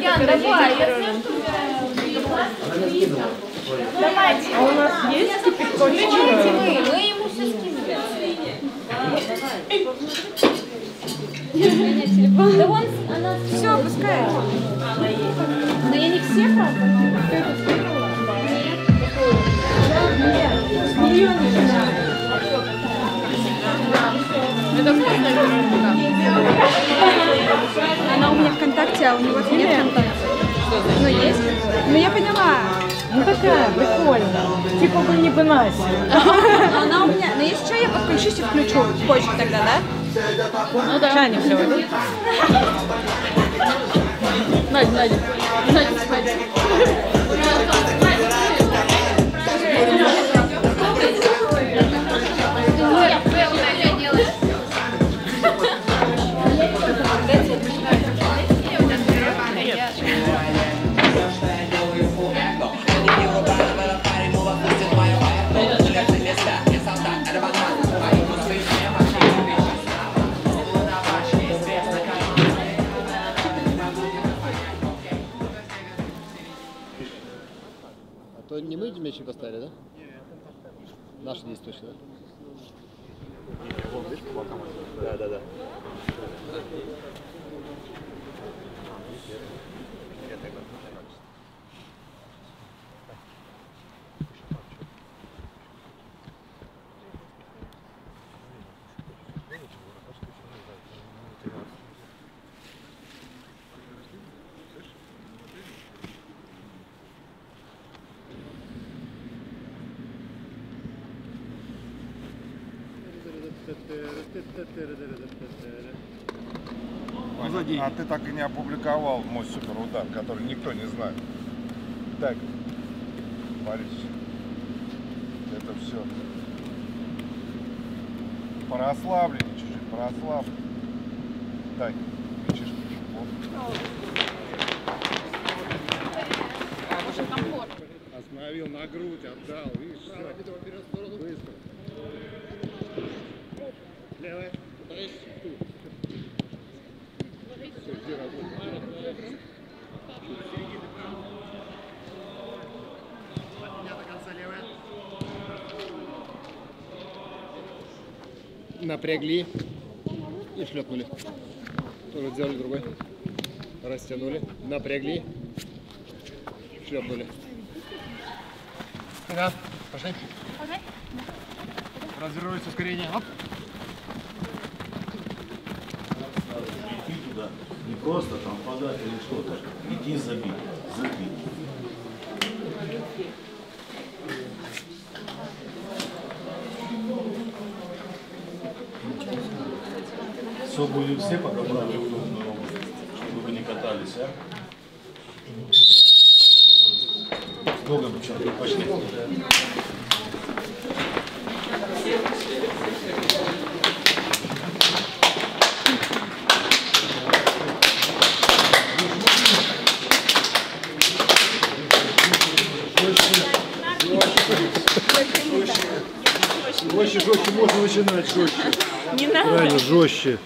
Ян, давай, я знаю, что Давайте. А у нас есть Давайте вы, мы ему все скинули. Да он, она... Все, пускай. Но я не все, правда? Это вкусная пирожка. Она у меня ВКонтакте, а у него нет ВКонтакте. Ну, есть. Ну, я поняла. Ну такая, прикольно. Типа бы не бы Настя. Но она у меня... Ну, если что, я подключусь и включу позже тогда, да? Ну да. Чане клево, да? Надя, Надя. Надя, Наши здесь точно, да? Да, да, да. А ты так и не опубликовал мой суперудар, который никто не знает. Так, Борис, это все. Порославление чуть-чуть, порославление. Так, мячишку Остановил на грудь, отдал, видишь, все. Быстро. Напрягли и шлепнули. Тоже сделали другой. Растянули, напрягли, шлепнули. Да, пошли. Развернулись, ускорение. Оп. Иди туда. Не просто там подать или что-то. Иди забить. Забить. Все были все подобрали удобную обувь, чтобы вы не катались, а? С Богом, девчонки, пошли. Жестче, жестче, можно начинать жестче. Не надо. Правильно, жестче.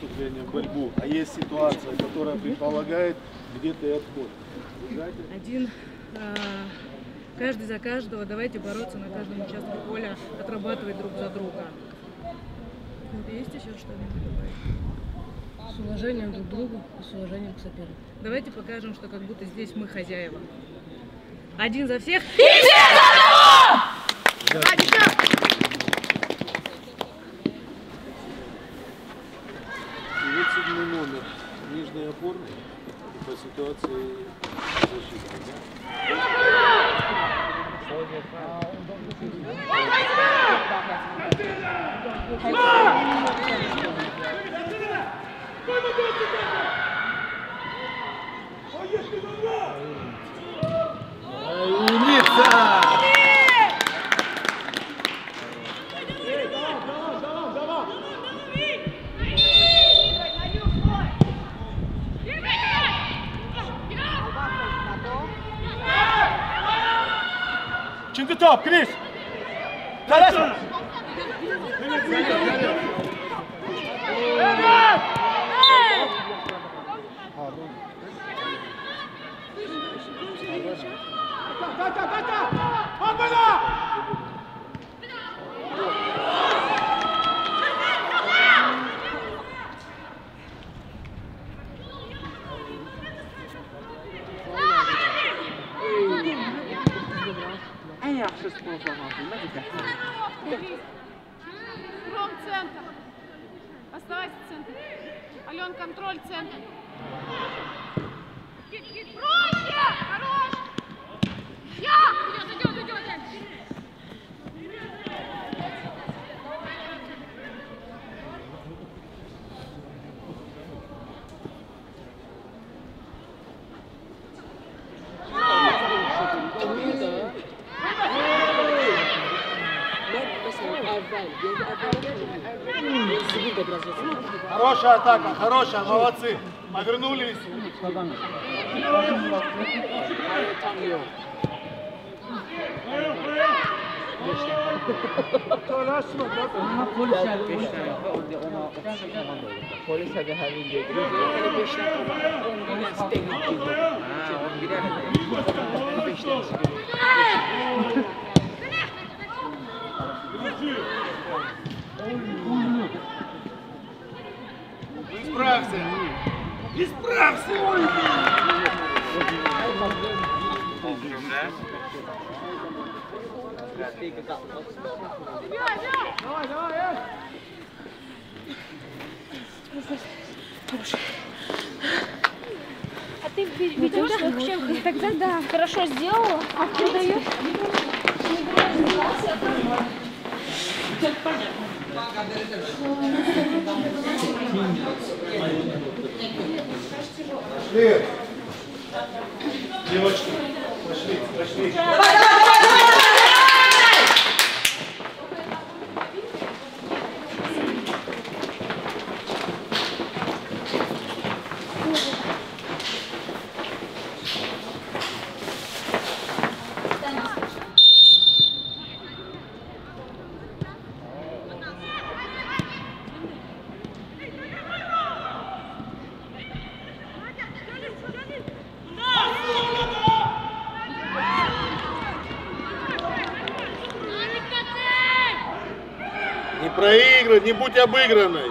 выступление в борьбу, а есть ситуация, которая предполагает где-то и отход. Один, э, каждый за каждого, давайте бороться на каждом участке поля, отрабатывать друг за друга. Есть еще что-нибудь? С уважением друг к другу и с уважением к сопернику. Давайте покажем, что как будто здесь мы хозяева. Один за всех и все за одного. 37 номер нижний опорный по ситуации защиты. да? Cris! Celeste! Ром, центр. Оставайся в центре. Ален, контроль, центр. Проще! Хорош! Я! Идет, идет, идет. Хорошая атака, хорошая, молодцы. Повернулись. Исправься. Исправься. А ты ведешь вообще? Тогда да. Хорошо сделала. А ты даешь? Пошли. Девочки, пошли, пошли. Не проигрывай, не будь обыгранной.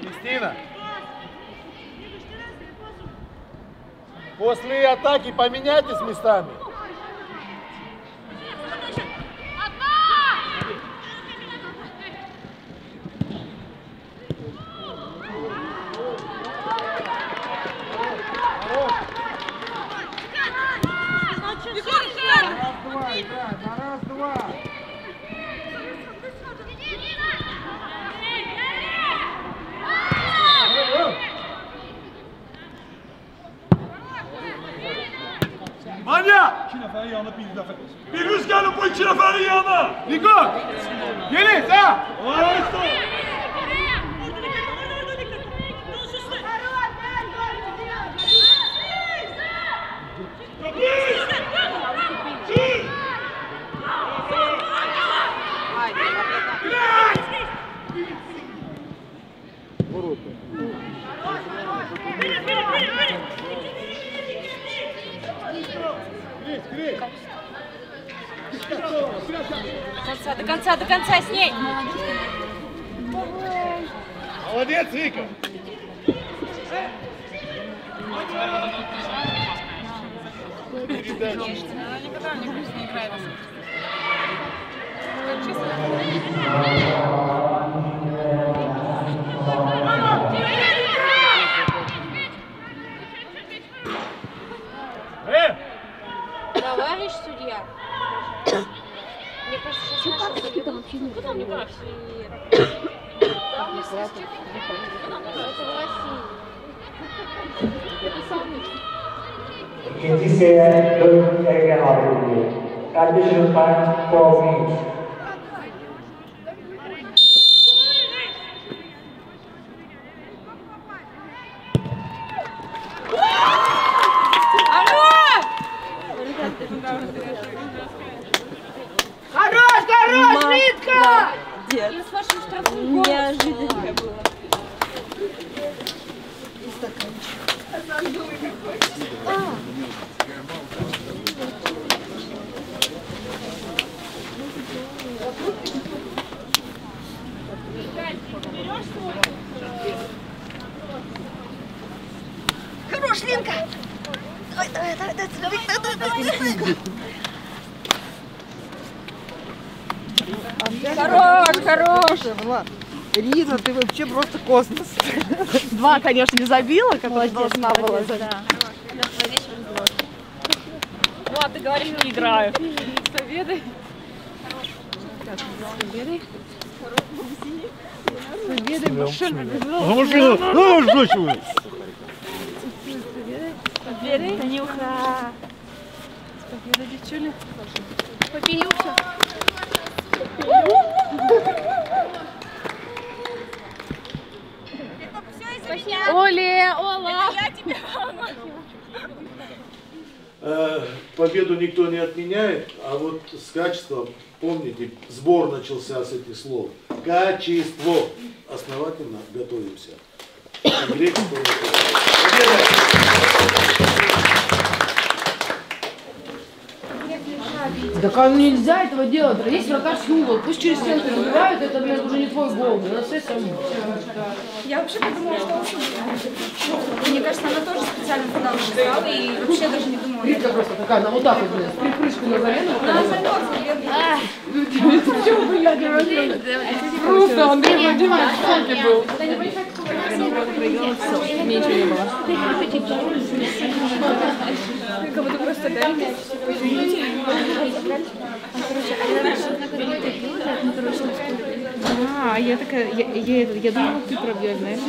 Кристина. После атаки поменяйтесь местами. Раз-два, играй, на раз-два. neferin yanına bir yüz nefer. Bir yüz gelin bu iki neferin yanına. Niko. Gelin ha. Oysa. Хорошая. До конца, до конца, до конца с ней. Молодец, Вика! Она никогда не не играет. Э! наши какие-то вообще не Куда мне вообще? İkinci seyir 4 Ege Harbiye. Kardeşim lütfen 4 minutes. Хорош, Ритка! Мы с вашим штрафным Неожиданно было. Хорош, Линка! Давай, давай, давай, давай, давай, давай, давай. Хорош, хорош. Влад, Рина, ты вообще просто космос. Два, конечно, не забила, как должна была забить. Ну, а ты говоришь, не играю. Победой. Победой машина А машина, ну, что ж вы? Победой. Танюха. С победой, девчули. Попилился. Оле, Ола. Э, Победу никто не отменяет, а вот с качеством, помните, сбор начался с этих слов. Качество. Основательно готовимся. Игре, которая- Так а нельзя этого делать. Есть вратарский угол. Пусть через стенку забивают, это, блядь, уже не твой гол. Надо все сам. Я вообще подумала, что он Мне кажется, она тоже специально туда ушла и вообще даже не думала. Ритка просто такая, она вот так вот, блядь, с припрыжкой на замену. Она замерзла. Чего, блядь, вообще? Просто Андрей Владимирович в шоке был. Меньше не было. Как будто просто дали мяч. А, я такая, я, я, я думала, ты пробьешь, знаешь?